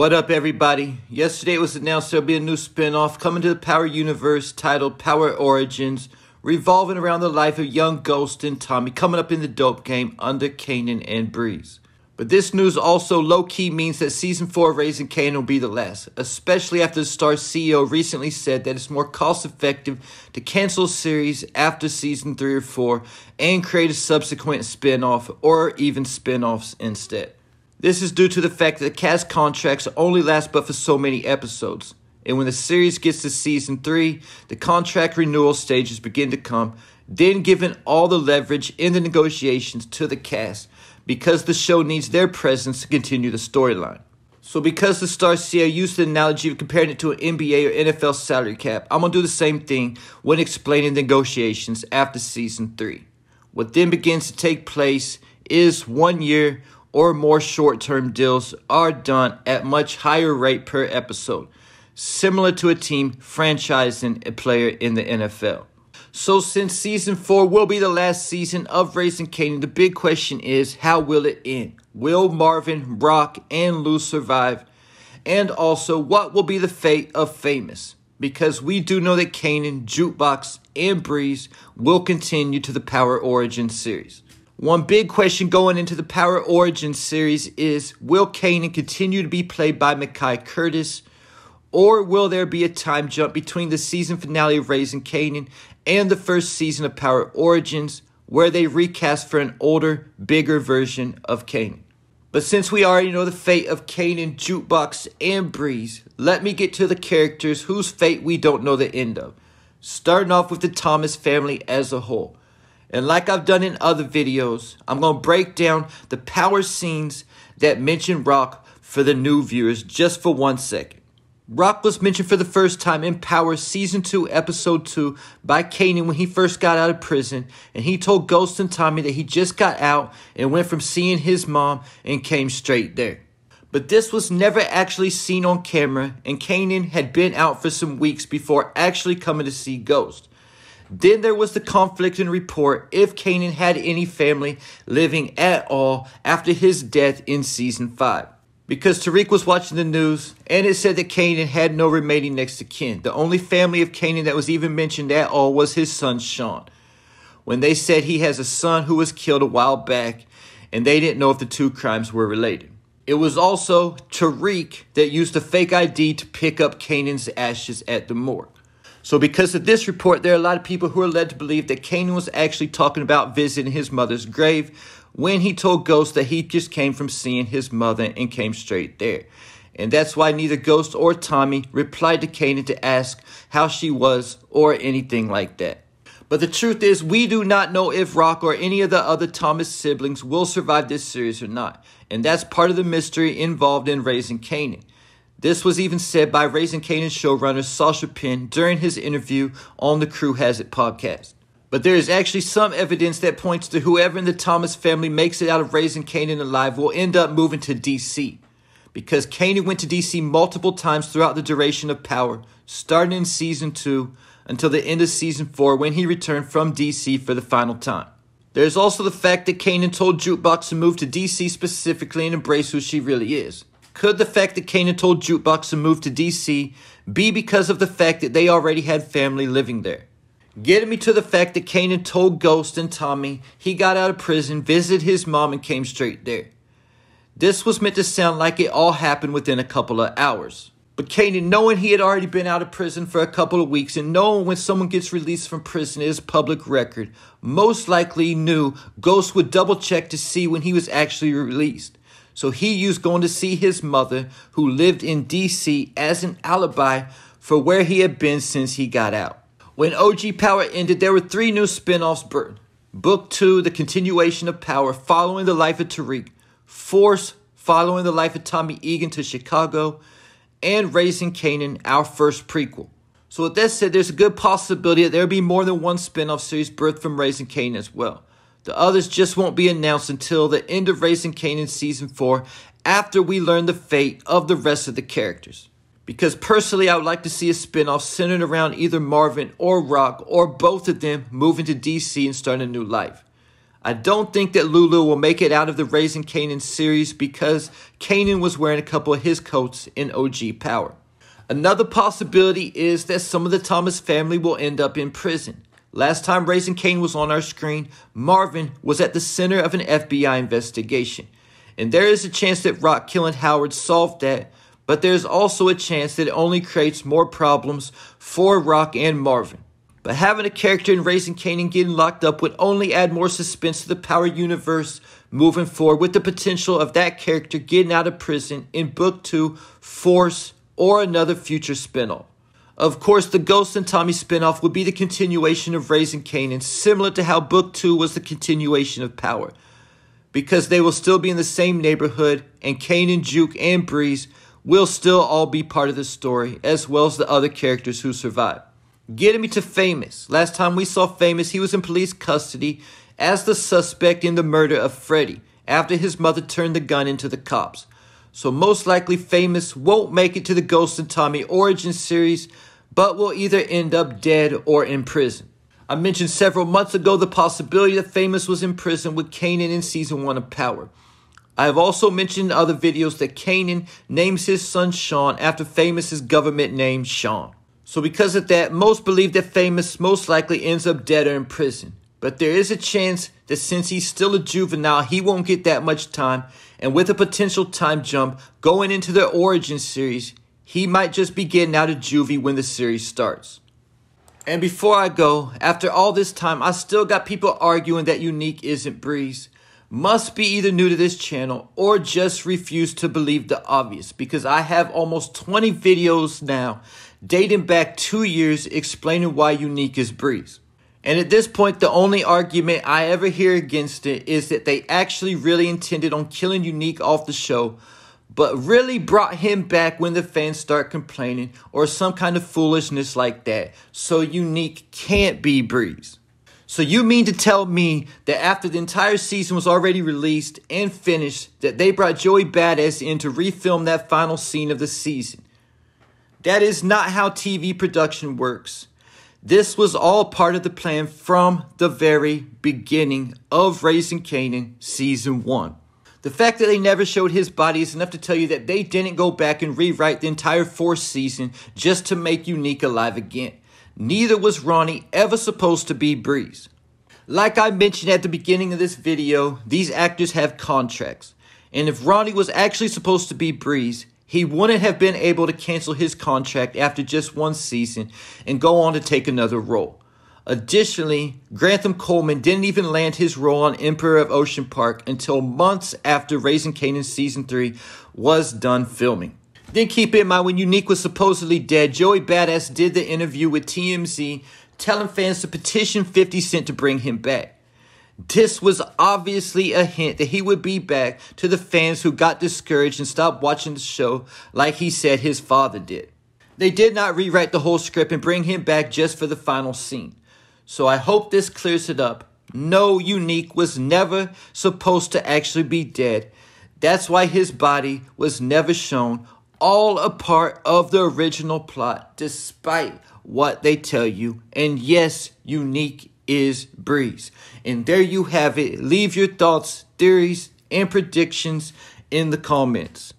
What up, everybody? Yesterday it was announced there'll be a new spin off coming to the Power Universe titled Power Origins, revolving around the life of young Ghost and Tommy coming up in the dope game under Kanan and Breeze. But this news also low key means that season 4 of Raising Kanan will be the last, especially after the Starz CEO recently said that it's more cost effective to cancel a series after season 3 or 4 and create a subsequent spin off or even spin offs instead. This is due to the fact that the cast contracts only last but for so many episodes. And when the series gets to season 3, the contract renewal stages begin to come, then giving all the leverage in the negotiations to the cast because the show needs their presence to continue the storyline. So, because the Starz CEO used the analogy of comparing it to an NBA or NFL salary cap, I'm gonna do the same thing when explaining negotiations after season 3. What then begins to take place is one year or more short term deals are done at much higher rate per episode, similar to a team franchising a player in the NFL. So, since season four will be the last season of Raising Kanan, the big question is how will it end? Will Marvin, Rock, and Lou survive? And also, what will be the fate of Famous? Because we do know that Kanan, Jukebox, and Breeze will continue to the Power Origin series. One big question going into the Power Origins series is Will Kanan continue to be played by Mekai Curtis? Or will there be a time jump between the season finale of Raising Kanan and the first season of Power Origins where they recast for an older, bigger version of Kanan? But since we already know the fate of Kanan, Jukebox, and Breeze, let me get to the characters whose fate we don't know the end of. Starting off with the Thomas family as a whole. And like I've done in other videos, I'm going to break down the power scenes that mention Rock for the new viewers just for one second. Rock was mentioned for the first time in Power Season 2, Episode 2 by Kanan when he first got out of prison, and he told Ghost and Tommy that he just got out and went from seeing his mom and came straight there. But this was never actually seen on camera, and Kanan had been out for some weeks before actually coming to see Ghost. Then there was the conflict in report if Kanan had any family living at all after his death in season 5. Because Tariq was watching the news and it said that Kanan had no remaining next of kin. The only family of Kanan that was even mentioned at all was his son Sean. When they said he has a son who was killed a while back and they didn't know if the two crimes were related. It was also Tariq that used a fake ID to pick up Kanan's ashes at the morgue. So, because of this report, there are a lot of people who are led to believe that Kanan was actually talking about visiting his mother's grave when he told Ghost that he just came from seeing his mother and came straight there. And that's why neither Ghost or Tommy replied to Kanan to ask how she was or anything like that. But the truth is, we do not know if Rock or any of the other Thomas siblings will survive this series or not. And that's part of the mystery involved in raising Kanan. This was even said by Raising Kanan showrunner Sascha Penn during his interview on the Crew Has It podcast. But there is actually some evidence that points to whoever in the Thomas family makes it out of Raising Kanan alive will end up moving to DC. Because Kanan went to DC multiple times throughout the duration of Power, starting in season 2 until the end of season 4 when he returned from DC for the final time. There's also the fact that Kanan told Jukebox to move to DC specifically and embrace who she really is. Could the fact that Kanan told Jukebox to move to DC be because of the fact that they already had family living there? Getting me to the fact that Kanan told Ghost and Tommy he got out of prison, visited his mom, and came straight there. This was meant to sound like it all happened within a couple of hours. But Kanan, knowing he had already been out of prison for a couple of weeks and knowing when someone gets released from prison is public record, most likely knew Ghost would double check to see when he was actually released. So he used going to see his mother, who lived in DC, as an alibi for where he had been since he got out. When OG Power ended, there were three new spin offs birthed Book 2, the continuation of Power, following the life of Tariq, Force, following the life of Tommy Egan to Chicago, and Raising Kanan, our first prequel. So, with that said, there's a good possibility that there'll be more than one spin off series birthed from Raising Kanan as well. The others just won't be announced until the end of Raising Kanan Season 4 after we learn the fate of the rest of the characters. Because personally, I would like to see a spin off centered around either Marvin or Rock or both of them moving to DC and starting a new life. I don't think that Lulu will make it out of the Raising Kanan series because Kanan was wearing a couple of his coats in OG Power. Another possibility is that some of the Thomas family will end up in prison. Last time Raising Kanan was on our screen, Marvin was at the center of an FBI investigation. And there is a chance that Rock killing Howard solved that, but there's also a chance that it only creates more problems for Rock and Marvin. But having a character in Raising Kanan getting locked up would only add more suspense to the Power universe moving forward, with the potential of that character getting out of prison in Book 2, Force, or another future spinoff. Of course, the Ghost and Tommy spinoff would be the continuation of Raising Kanan, similar to how Book 2 was the continuation of Power. Because they will still be in the same neighborhood, and Kanan, Juke, and Breeze will still all be part of the story, as well as the other characters who survive. Getting me to Famous. Last time we saw Famous, he was in police custody as the suspect in the murder of Freddie after his mother turned the gun into the cops. So most likely Famous won't make it to the Ghost and Tommy origin series, but will either end up dead or in prison. I mentioned several months ago the possibility that Famous was in prison with Kanan in season 1 of Power. I have also mentioned in other videos that Kanan names his son Sean after Famous's government name Sean. So because of that, most believe that Famous most likely ends up dead or in prison. But there is a chance that since he's still a juvenile, he won't get that much time. And with a potential time jump going into the origin series, he might just be getting out of juvie when the series starts. And before I go, after all this time, I still got people arguing that Unique isn't Breeze. Must be either new to this channel or just refuse to believe the obvious because I have almost 20 videos now dating back two years explaining why Unique is Breeze. And at this point, the only argument I ever hear against it is that they actually really intended on killing Unique off the show, but really brought him back when the fans start complaining or some kind of foolishness like that. So Unique can't be Breeze. So you mean to tell me that after the entire season was already released and finished, that they brought Joey Badass in to refilm that final scene of the season? That is not how TV production works. This was all part of the plan from the very beginning of Raising Kanan Season 1. The fact that they never showed his body is enough to tell you that they didn't go back and rewrite the entire fourth season just to make Unique alive again. Neither was Ronnie ever supposed to be Breeze. Like I mentioned at the beginning of this video, these actors have contracts. And if Ronnie was actually supposed to be Breeze, he wouldn't have been able to cancel his contract after just one season and go on to take another role. Additionally, Grantham Coleman didn't even land his role on Emperor of Ocean Park until months after Raising Kanan Season 3 was done filming. Then keep in mind when Unique was supposedly dead, Joey Badass did the interview with TMZ telling fans to petition 50 Cent to bring him back. This was obviously a hint that he would be back to the fans who got discouraged and stopped watching the show like he said his father did. They did not rewrite the whole script and bring him back just for the final scene. So I hope this clears it up. No, Unique was never supposed to actually be dead. That's why his body was never shown, all a part of the original plot, despite what they tell you. And yes, Unique is Breeze. And there you have it. Leave your thoughts, theories, and predictions in the comments.